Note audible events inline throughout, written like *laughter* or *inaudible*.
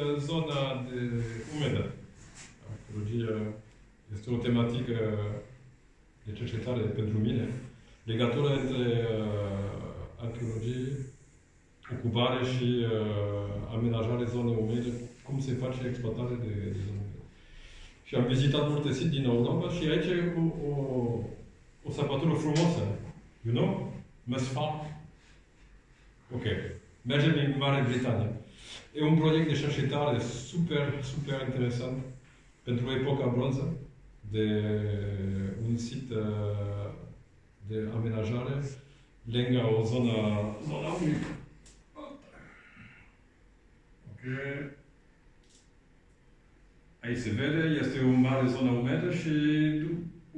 În zona de umedă. Arheologia este o tematică de cercetare pentru mine. Legătura între uh, arheologie, ocupare și uh, amenajare zonei umede, cum se face exploatare de, de zone umede. Și am vizitat multe site din Europa și aici e o, o, o săpătură frumoasă. You know? Mesfa. Ok. Mergem din Marea Britanie. E un proiect de cercetare super, super interesant pentru epoca bronză, de un sit uh, de amenajare lângă o zonă, zona unică. Ok. Aici se vede, este o mare zonă umedă și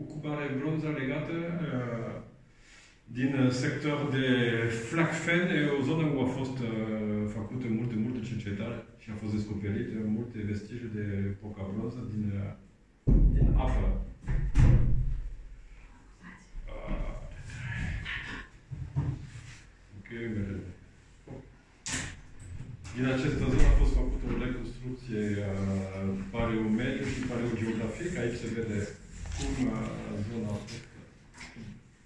ocupare bronză legată uh, din sector de Flacfen, e o zonă unde a fost uh, făcută multe, multe cercetare și a fost descoperite multe vestige de epoca bronză din, uh, din apă. Uh, ok, mergem. Din această zonă a fost făcută o reconstrucție uh, paleomediu și paleogeografic. Aici se vede cum uh, zona a fost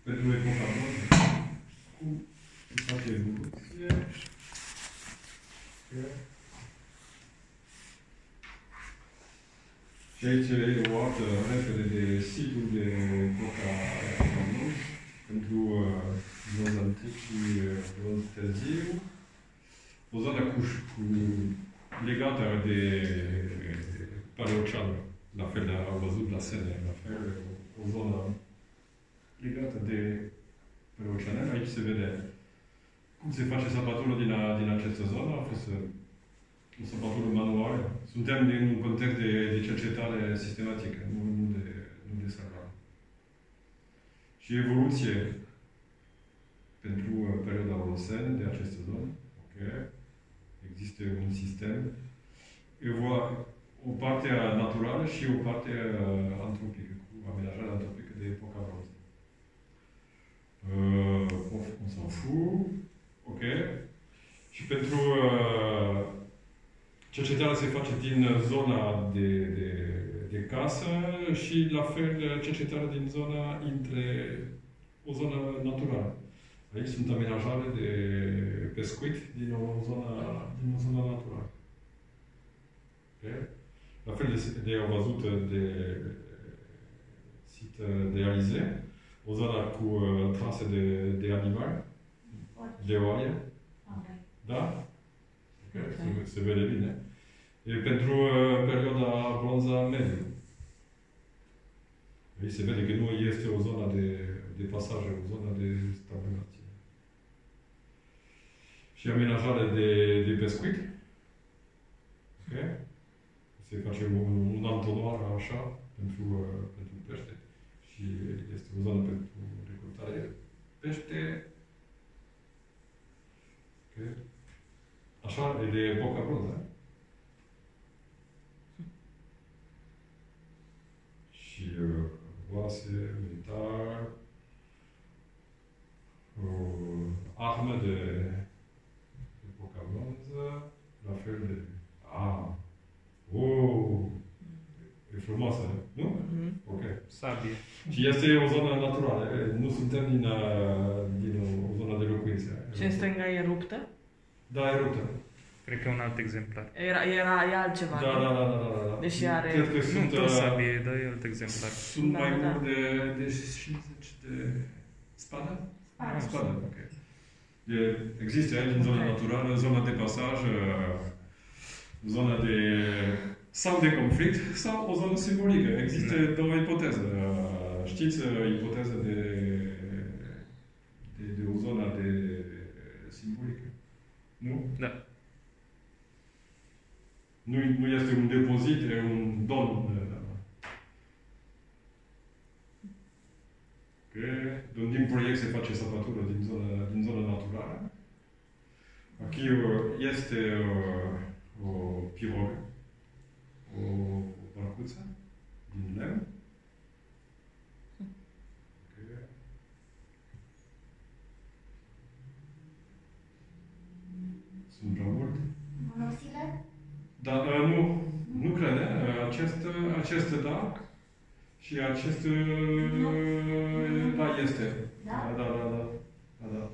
pentru epoca bronză, cum se face evoluție. Okay. Și aici e o altă repere de situri de epoca bronză pentru uh, bronz antic și uh, bronz târziu. O zonă cu, cu legată de paleocean, la fel de au văzut la Sene, la fel, o, o zonă legată de paleoceanel. Aici se vede cum se face sapatură din, a, din această zonă. A fost o sapatură manuală. Suntem din un context de, de cercetare sistematică, nu, nu de, nu de salvare. Și evoluție pentru perioada Olosene de aceste zone. Okay. Există un sistem. Evolu- o parte naturală și o parte antropică, cu amenajarea antropică de epoca bronză. Uh, on s'en fout. Ok. Și pentru uh, cercetarea se face din zona de, de, de casă și la fel cercetarea din zona între o zonă naturală. Aici sunt amenajare de pescuit din o zonă, din o zonă naturală. Okay? La fel de, de au văzut de sit de Alize, o zonă cu uh, trase de, de animali, de oaie. Da? Okay. Se, se vede bine. E pentru uh, perioada bronza mediu. Aici se vede că nu este o zonă de, de pasaj, o zonă de stagnație. Și amenajare de, de pescuit. Okay? Se face un, un antonoar așa pentru, uh, pește. Și este o zonă pentru recrutare pește. Okay? Așa, e de epoca bronză. Și uh, vase, militar, uh, arme de epoca bronză, la fel de... Ah! Oh! E frumoasă, nu? Mhm. Ok. Sabie. Și este o zonă naturală. Nu suntem din, uh, din o, o zonă de locuințe. Și în stânga e ruptă? Da, e ruptă. Cred că e un alt exemplar. Era, era e altceva. Da, nu? da, da, da, da, da. Deși are- Cred că Nu sunt, tot uh, sabie, dar e alt exemplar. sunt Da, mai da, da. mult de, de 50 de spada? Spada. Spada, ok. De, există aici, în zona Ok. naturală, zona de pasaj, uh, zona de sau de conflict, sau o zonă simbolică. Există Da. două ipoteze. Uh, Știți uh, ipoteza de, de, de o zonă de simbolică? Nu? Da. Nu, nu este un depozit, e un don. uh, Ok? Din- Din proiect se face sapatură din zona, din zona naturală. Aici uh, este uh, o pirogă, o, o barcuță din lemn. Ok. Sunt prea multe. Monosile? Dar uh, nu, nu crede. Uh, acest, uh, acest da și acest uh, da este. Da? Da, da, da. da, da.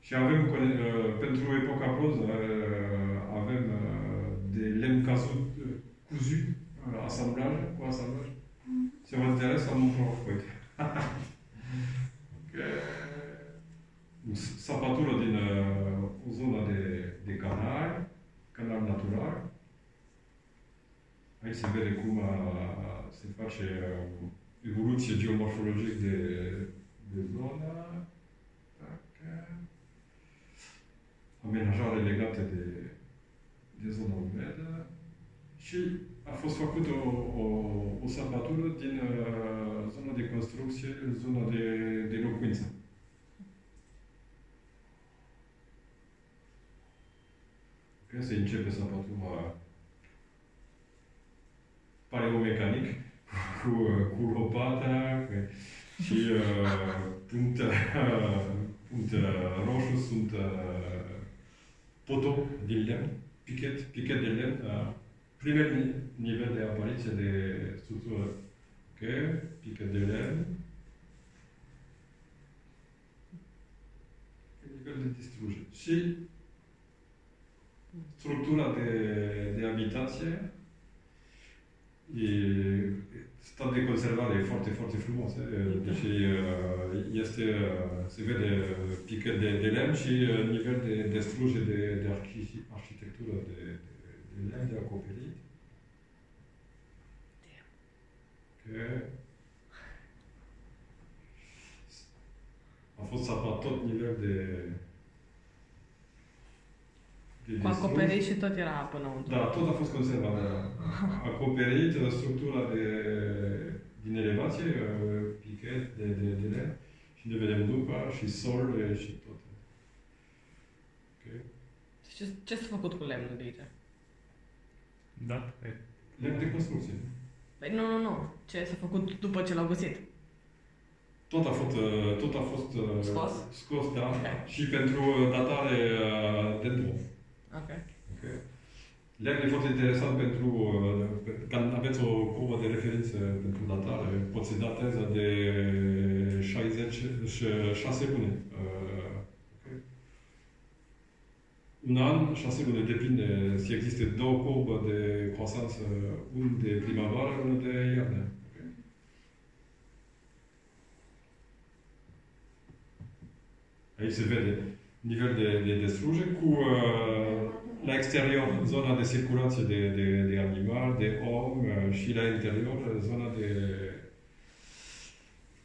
Și avem, cone- uh, pentru epoca bronză, uh, avem uh, de lemn cazut, uh, cuzu, uh, asamblaj, cu asamblaj. Se vă interes sau nu profit? *laughs* Sapatură din uh, o zonă de, de canal, canal natural. Aici se vede cum uh, se face uh, evoluție geomorfologică de, de zonă. Tac. Amenajare legate de, de zona umedă. Și a fost făcută o, o, o sapatură din uh, zona de construcție, zona de, de locuință. Când se începe sapatura, pare un mecanic cu, cu lopata cu, și uh, punct, uh, *laughs* punct uh, roșu sunt uh, poto din lemn, pichet, pichet de lemn, uh, primer ni- nivel de apariție de structură. Ok, pichet de lemn. Nivel de distrugere. Și structura de, de habitație e, stat de conservare e foarte, foarte frumos. Deci eh, este, eh, se vede pichet de, de lemn și nivel de, de struje de, de arhitectură de, de, de lemn, de acoperit. Ok. A fost sapat tot nivel de, Cu acoperit și tot era până înăuntru. Da, tot a fost conservat. Acoperit structura de, din elevație, uh, pichet de, de, de lemn, și ne vedem după, și sol uh, și tot. Ok. Și ce, ce s-a făcut cu lemnul de aici? Da? E, Lemn de construcție. Păi nu, nu, nu. Ce s-a făcut după ce l-au găsit? Tot a fost, uh, tot a fost uh, Scos? scos da. Ok. Și pentru datare uh, de nou. Ok. Ok. Lemn e foarte interesant pentru, uh, pe- când aveți o cubă de referință pentru datare, poți să dateze de 60 și 6 luni. Uh, ok. Un an, 6 luni, depinde să existe două corbă de croasanță, unul de primăvară, unul de iarnă. Ok. Aici se vede nivel de, de destruje cu uh, la exterior zona de circulație de, de, de animal, de om uh, și la interior zona de,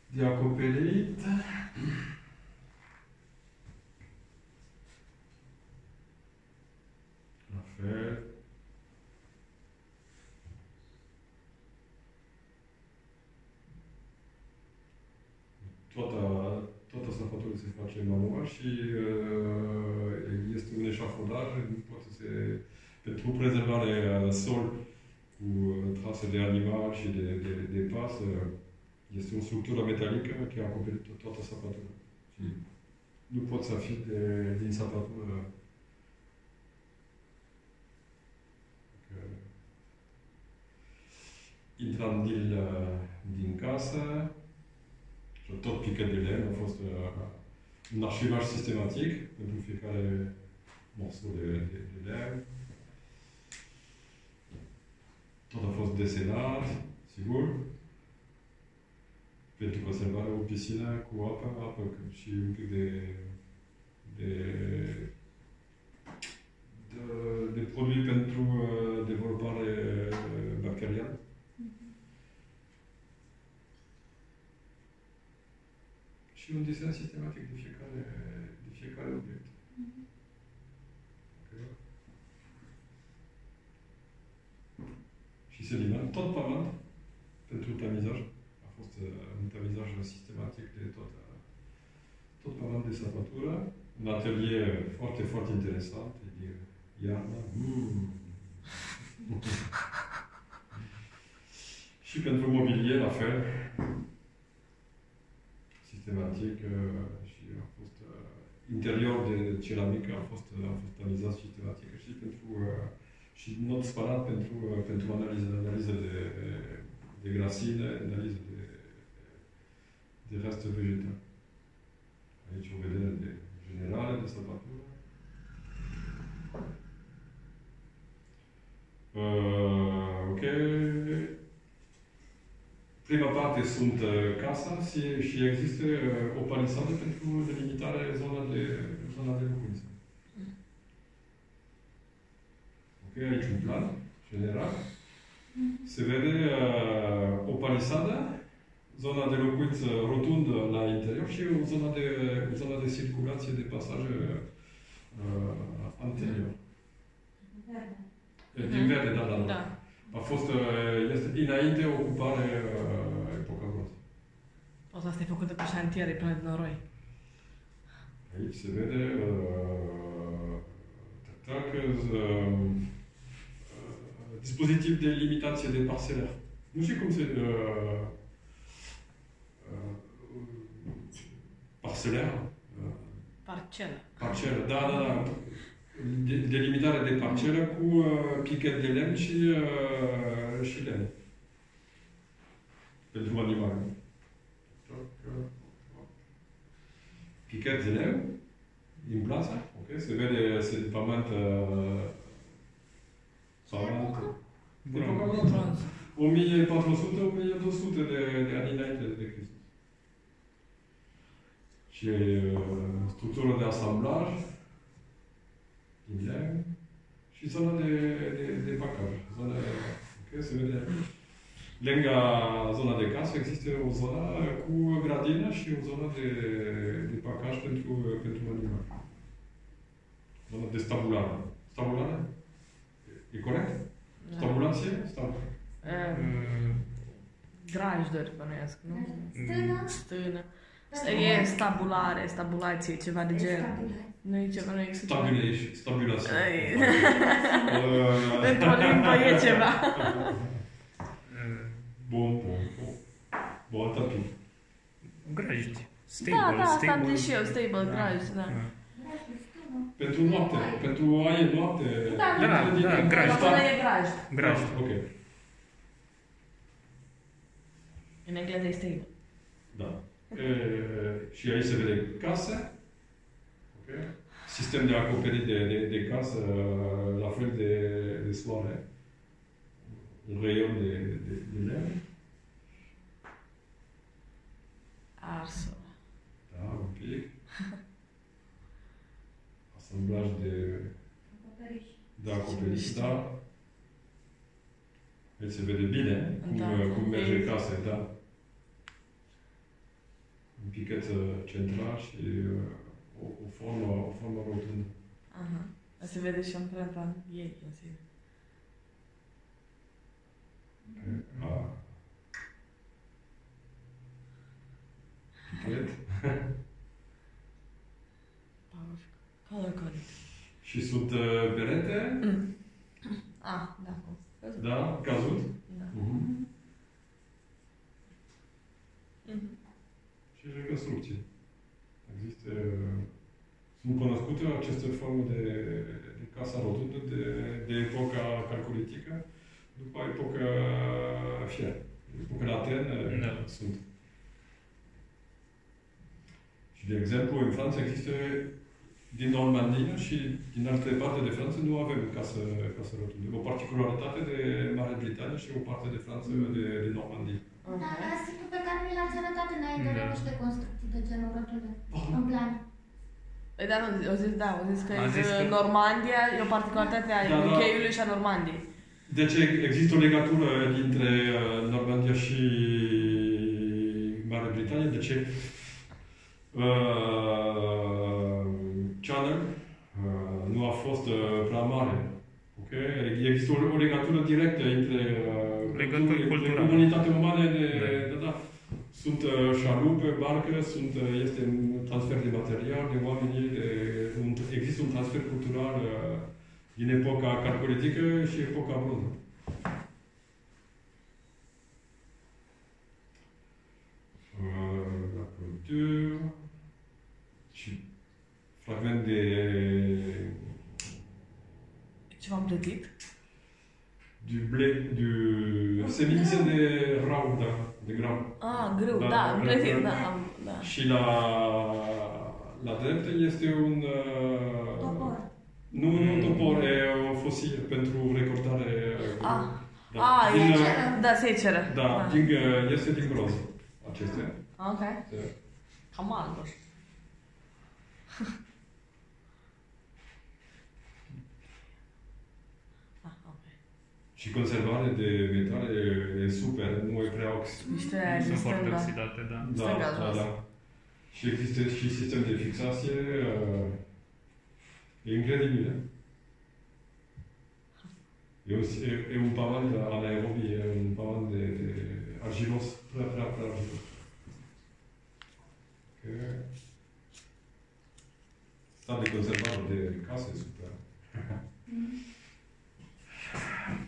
de acoperit. La fel. Toată, toată sapatura se face manual și uh, este un eșafodaj, poate să se, pentru prezervarea sol cu uh, trase de animal și de, de, de pas, uh, este o structură metalică care acoperă to- toată sapatura. Și nu poți să fii de, din sapatură. Că Intram din, uh, din casă, și tot pică de lemn, a fost uh, un arșivaj sistematic pentru fiecare morceau de, de, de lemn. Tot a fost desenat, sigur, pentru conservarea o piscină cu apă, apă și un pic de, de, de, de produi pentru uh, dezvoltare uh, bacteriană. Și un desen sistematic de fiecare, de fiecare obiect. Și sediment, tot pământ, pentru tamizaj. A fost un tamizaj sistematic de tot, tot pământ de sapatură. Un atelier foarte, foarte interesant, de iarnă. Mm. și *laughs* pentru mobilier, la fel sistematic uh, și a fost uh, interior de ceramică a fost, uh, a fost tamizat sistematic și pentru uh, Și not separat pentru, pentru analiză, analiză de, de grasine, analiză de, de restă vegetal. Aici o vedere de generală, de săpătură. Uh, ok. Prima parte sunt uh, casa și, și există uh, o palisadă pentru delimitarea zona de, zona de locuință. Ok, aici un plan general. Se vede uh, o palisadă, zona de locuință rotundă la interior și o zona de, o zona de circulație de pasaje uh, anterior. Din verde, da, da, da. Da. A fost, uh, este înainte ocupare uh, epoca bronză. O să asta e făcută pe șantiere, până din noroi. Aici se vede uh, tac, tac, uh, uh, dispozitiv de limitație de parceler. Nu știu cum se... Uh, uh, parceler? Uh, Parcelă. parcelă, da, da, da. De, delimitare de parcelă cu uh, pichet de lemn și, uh, și lemn. Pentru animale. Pichet de lemn din plasa, ok? Se vede sediment uh, sau Epoca bronză. Bronz. 1400-1200 de, de ani înainte de Hristos. Și uh, structură de asamblaj din lemn și zona de, de, de pacaj. Zona, ok, se vede. Lângă zona de casă există o zonă cu gradină și o zonă de, de pacaj pentru, pentru animale. Zona de stabulare. Stabulare? E corect? Da. Stabulație? Stab. Eh, Uh, Grajdări, bănuiesc, nu? Stână? Stână. E stabulare, stabulație, ceva de gen. Nu e ceva, nu există ceva. Stabilation. Stabilație. Ei. Uh, *laughs* Într-o limbă e ceva. *laughs* uh, Bun, bun, bun. Bun, tapi. grajdi. Stable, Da, da, asta am stable. zis și eu, stable, graj, da. Pentru noapte, pentru aie noapte. Da, da, Din- da, din- graj. Acolo e graj. Grajdi. Da, Ok, În engleză e stable. da. E, și aici se vede casă. Ok. Sistem de acoperire de, de, de casă, la fel de, de soare. Un reion de, de, de lemn. Arsă. Da, un pic. Asamblaj de, de acoperiș, da. Deci se vede bine cum, Da. cum merge Vezi. casa, da. Un pichet uh, central și uh, o, o formă, o formă rotundă. Aha. Se vede și amprenta ei în sine. A. Pichet. Powerful. Color coded. *laughs* Și sunt uh, perete, Mm. Ah, da. Văzut. da, cazut. Da. Mhm. Mhm. și reconstrucție. Există, sunt cunoscute aceste forme de, de casa rotundă de, de epoca calcolitică, după epoca fier. Epoca latenă Da. sunt. Și, de exemplu, în Franța există din Normandia și din alte parte de Franța nu avem casă, casă rotundă. O particularitate de Marea Britanie și o parte de Franța de, de Normandia. Da, da, situl pe care mi l-ați arătat înainte, Da. da. niște construcții de genul rotundă, Oh, în plan. Păi da, nu, au zis, da, au zis că, A zis că că- Normandia e o particularitate a Da, da. UK-ului și a Normandiei. Deci există o legătură dintre uh, Normandia și Marea Britanie. Deci uh, Channel uh, nu a fost uh, prea mare. Okay? Există o, o legătură directă între uh, Legături culturi- culturale. comunitate umane de, Da. da. Da, Sunt uh, șalupe, barcă, sunt, uh, este un transfer de material, de oameni, de, un, există un transfer cultural uh, din epoca calcolitică și epoca bronză. Uh, la cultură și fragment de Ce v-am plătit? du blé, du semințe de rau, da, de gram. Ah, grâu, Da, da, grâu, grâu, grâu. da, am, da. Și la, la dreapta este un... uh, Topor. Nu, nu un topor, e o fosie pentru recortare. Ah. Da. Ah, din, e, uh, da, seceră. da, din, uh, este din bronz acestea. Ok. Da. Cam albăr. *laughs* Ah, ok. Și conservare de metale e super, nu e prea oxid. Niște Sunt niște, foarte da. oxidate, da. Da, Stânga da, jos. da. Și există și sistem de fixație. uh, E incredibil. E un, e, e un pavan de anaerobie, e un pavan de, de argilos, prea, prea, prea argilos. Că... Stat de conservare de casă e super. Un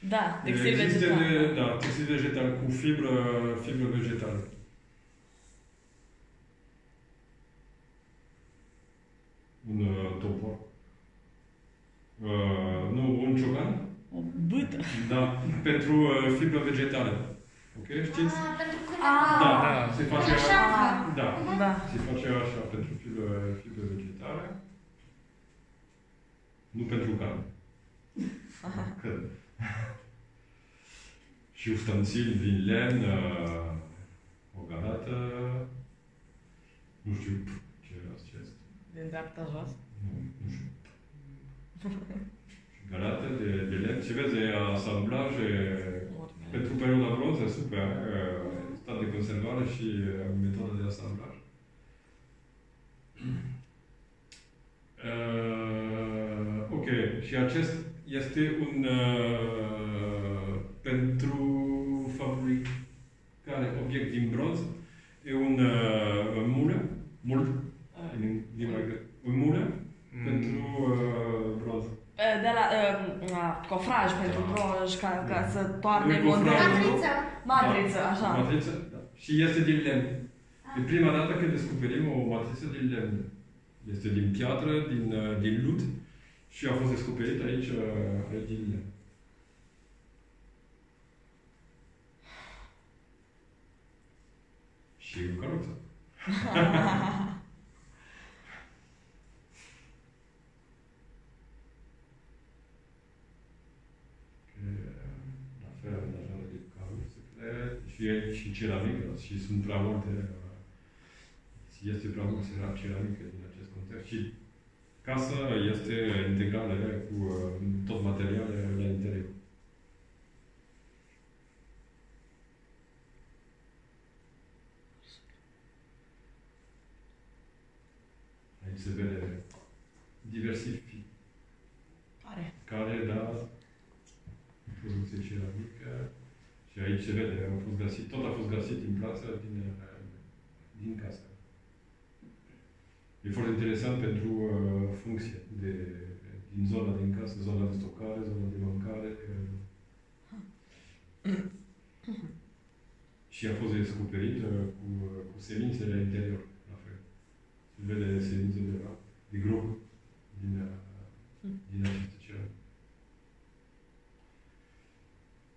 Da, textil Există vegetal. De, da, textil vegetal cu fibră, fibră vegetală. Un uh, topor. Uh, nu, un ciocan. O bâtă. Da, pentru uh, fibră vegetală. Ok, știți? Ah, pentru că Ah, Da, da. se face Așa. așa. Da, Da. se face așa pentru fibră, fibră vegetală. Nu pentru carne. *laughs* Că... și ustensili din lemn, uh, o galată, nu știu ce ce este. Din dreapta jos. Nu, nu știu. Și galată de, de lemn. Și vezi, e asamblaj, e pentru perioada bronză, super. uh, Stat de conservare și uh, metodă de asamblaj. *clears throat* Uh, ok, și acest este un uh, pentru fabricare obiect din bronz, e un uh, mulă, mult, în limba grecă, un mulă Mm. pentru uh, bronz. De la uh, uh, cofraj pentru Da. bronz, ca, ca să toarne Nu e cofraj. modelul. Matriță. Matriță, așa. Matriță, da. Și este din lemn. E prima dată când descoperim o matriță din lemn. Este din piatră, din, uh, din lut și a fost descoperit aici, uh, aici din lemn. Și o căruță. *laughs* La fel, amenajare de caruțele și, e- și ceramică, și sunt prea multe, uh, este prea mult ceramică din acest context și casa este integrală cu uh, tot materialele la interior. Aici se vede diversificare Pare. care, da, producție ceramică. Și aici se vede, a fost găsit, tot a fost găsit din plață, din, uh, din casă. E foarte interesant pentru uh, funcție de, din zona din casă, zona de stocare, zona de mâncare. Uh, și a fost descoperit uh, cu, cu semințele la interior, la fel. Se vede semințele de, de grup din, uh, din aceste ceramică.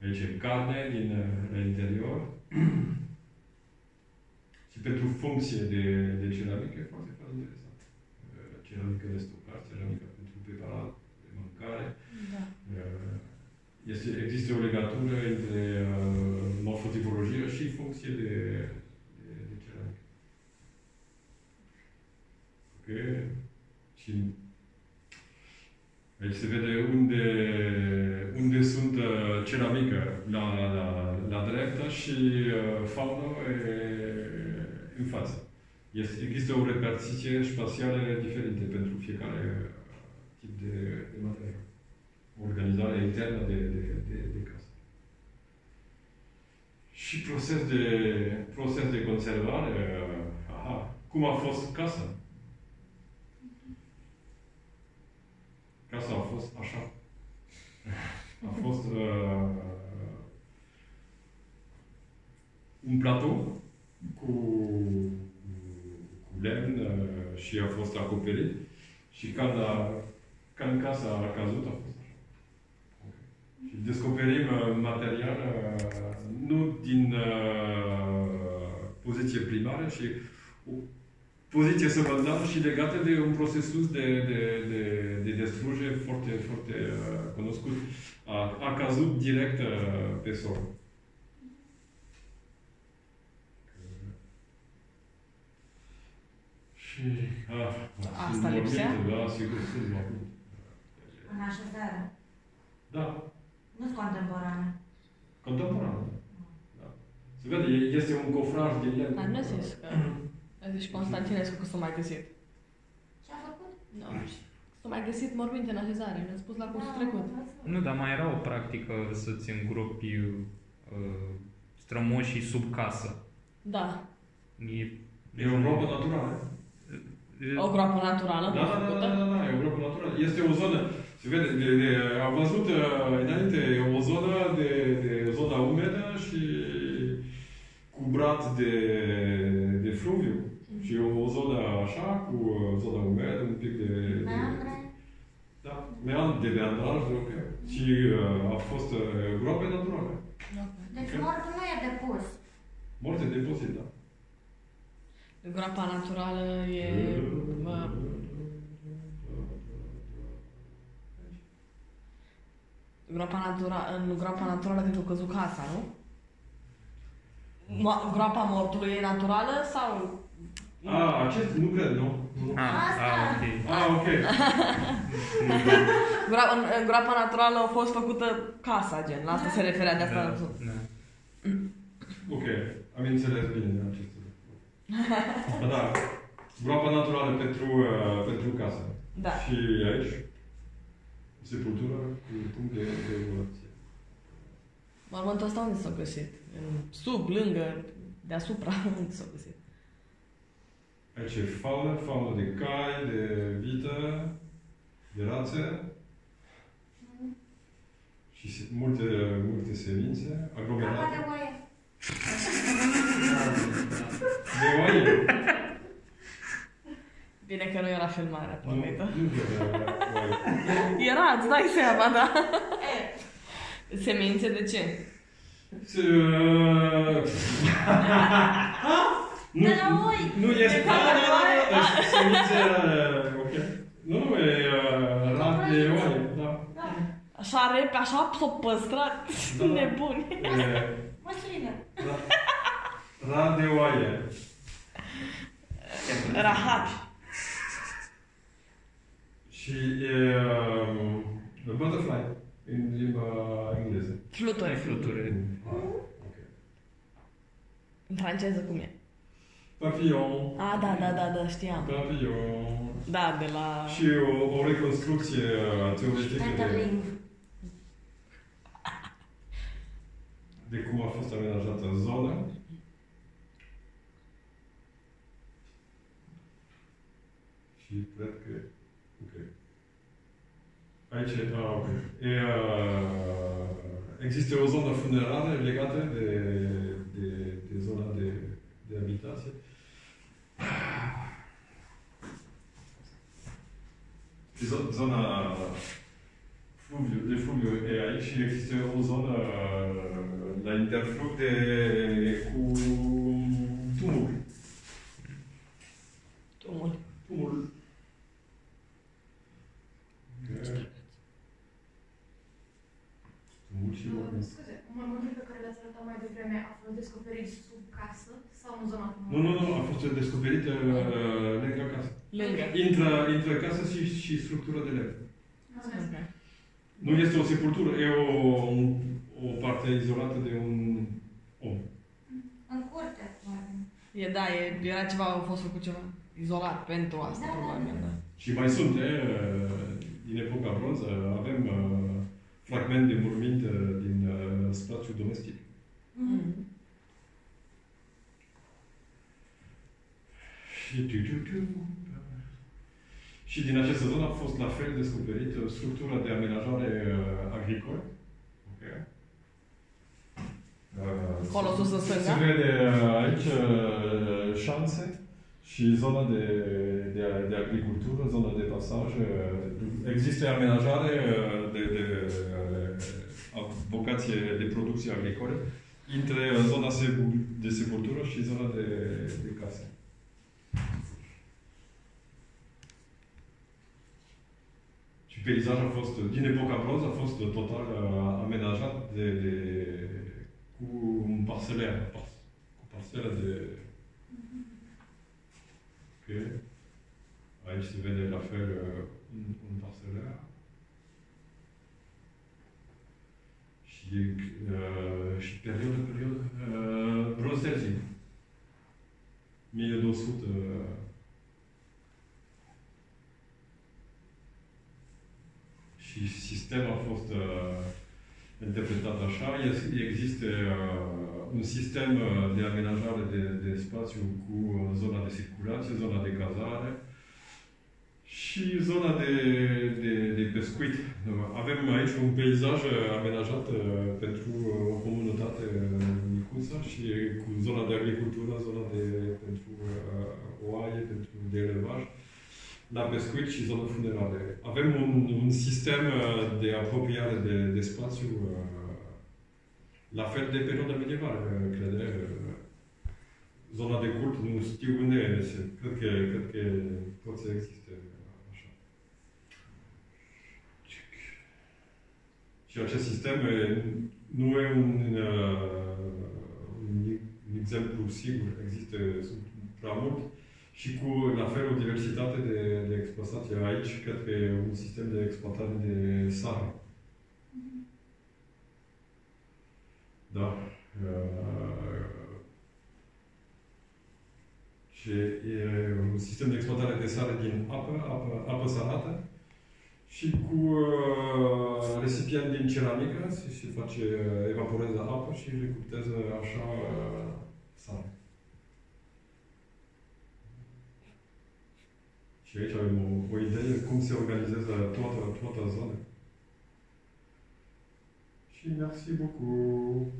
Aici e carne din uh, la interior. *clears throat* și pentru funcție de, de ceramică e foarte, foarte interesant. Uh, Ceramică de stocare, ceramică pentru preparat, de mâncare. Da. Uh, Este, există o legătură între uh, morfotipologie și funcție de, de, de ceramică. Ok? Și aici se vede unde, unde sunt uh, ceramică la, la, la dreapta și uh, fauna e, în față. Este, există o repartiție spațială diferită pentru fiecare uh, tip de, de material. O organizare internă de, de, de, de casă. Și proces de, proces de conservare, uh, aha, cum a fost casa? Casa a fost așa. A fost uh, un platou cu, cu lemn uh, și a fost acoperit și când, a, când casa a căzut a fost așa. Și descoperim uh, material uh, nu din uh, poziție primară, și o poziție secundară și legată de un procesus de, de, de, de destrugere foarte, foarte uh, cunoscut. A, a căzut direct uh, pe sol. Și... Ah, Asta sunt lipsea? morminte, Da, sigur, sunt morminte. În așezare. Da, Nu-s contemporană. contemporan. Da. Se vede, e- este un cofraj din lemn. Dar nu a zis că... A zis și Constantinescu că s-a mai găsit. Ce-a făcut? Nu. S-a mai găsit morminte în așezare. Mi-a spus la cursul Da, trecut. am văzut. Nu, dar mai era o practică să-ți îngropi uh, strămoșii sub casă. Da. E, E o groapă naturală. O groapă naturală, Da, da, da, da, da, da, e o groapă naturală. Este o zonă, se vede, de, de, am văzut uh, înainte, e o zonă de, de zona umedă și cu brat de, de fluviu. Și o zonă așa, cu uh, zona umedă, un pic de... de Meandre. da, meandre de meandraj, ok. Și uh, a fost uh, groape naturale. Deci mortul nu e depus. Morte de posit, da. Groapa naturală e... Bă, groapa naturală... În groapa naturală cred că a căzut casa, nu? Mo- groapa mortului e naturală sau... A, acest, nu cred, nu? nu. Ah, Asta. ah, ok. Ah, ok. *laughs* Gro- în, în groapa naturală a fost făcută casa, gen. La asta se referea de asta. Da, Da. da. Ok, am înțeles bine acest lucru. Da, da. Groapa naturală pentru, uh, pentru casă. da. Și aici, sepultură cu punct de, de evoluție. Mormântul ăsta unde s-a găsit? În, sub, lângă, deasupra, *laughs* unde s-a găsit? Aici e faună, faună de cai, de vită, de rațe și se- multe, multe semințe, Apa aglomerate. de oaie. De oaie. *laughs* Bine că nu era filmarea Nu, pornită. nu de oaie. Era, îți dai seama, da? *laughs* Semințe de ce? Se- uh, *laughs* Nu, De la oi. nu este... De Da, da, capul de oaie? da, da, semințe, uh, ok. Nu, nu, e uh, rat de oaie, da. Da. Așa repe, așa s-o păstrat. Da. Nebuni. E, Măsline. ra- rat de oaie. Rahabi. Și e um, butterfly în limba engleză. Fluturi. Fluturi. Ah, ok. În franceză cum e? Papillon. A, da, da, da, da, știam. Papillon. Da, de la... Și o, o reconstrucție uh, teoretică de, de cum a fost amenajată zona. Și cred că... Ok. Aici, ah, ok. E, uh, există o zonă funerară legată de, de, de zona de, de habitație. Zo- Zona fluviu, de fluviu e aici și există o zonă uh, la interfluv de, cu tumul. Tumul. Tumul. Tumul și oameni. Scuze, mormântul pe care l-ați arătat mai devreme a fost descoperit sub casă sau în zona Nu, nu, nu, a fost descoperită uh, lângă casă. Lângă. Intră, intră casă și, și structură de lemn. Ok. Nu este o sepultură, e o, o parte izolată de un om. În curte, probabil. E, da, e, era ceva, a fost făcut ceva izolat pentru asta, da, da probabil, da. Și mai sunt, e, din epoca bronză, avem uh, fragment de morminte din uh, spațiu domestic. Mm-hmm. Și, din această zonă a fost la fel descoperită uh, structura de amenajare uh, agricolă, Ok? Uh, Acolo sus în se stânga? vede uh, aici uh, șanse și zona de, de, de agricultură, zona de pasaj. uh, Există amenajare uh, de, de, uh, vocație de producție agricole între uh, zona se- de sepultură și zona de, de case. Și peisajul a fost, din epoca bronz, a fost total uh, amenajat de, de, cu un parceler, par- cu parcele de... Ok. Aici se vede la fel uh, un, un parceler. Și, uh, și perioadă, perioadă, uh, bronz târziu. 1200 uh, și sistemul a fost uh, interpretat așa. Es- Există uh, un sistem uh, de amenajare de, de spațiu cu uh, zona de circulație, zona de cazare și zona de, de, de pescuit. Avem aici un peisaj uh, amenajat uh, pentru uh, o comunitate uh, micuță și cu zona de agricultură, zona de, pentru uh, oaie, pentru de elevaj la pescuit și zonă funerare. Avem un, un sistem uh, de apropiare de, de spațiu uh, la fel de perioada medievală, cred. uh, Zona de cult, nu știu unde este. Cred că, cred că pot să existe așa. Și acest sistem uh, nu e un, uh, un, un exemplu sigur. Există sunt prea mult și cu, la fel, o diversitate de, de exploatație. Aici, cred că e un sistem de exploatare de sare. Da. Uh, și e un sistem de exploatare de sare din apă, apă, apă salată și cu uh, recipient din ceramică și se face, uh, evaporează apă și recuptează așa uh, sare. Și aici avem o, o idee cum se organizează toată, toată zona. Și merci beaucoup.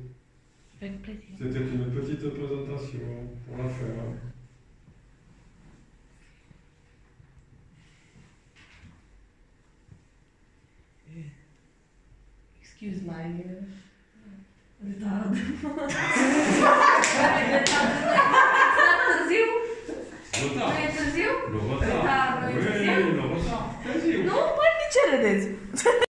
Avec plaisir. C'était une petite présentation pour la faire. Excuse my uh, retard. *laughs* *laughs* târziu? Retard. Nu e târziu? Le retard. Retard, nu e Oui, târziu? le retard. Târziu. Nu, păi de ce râdeți?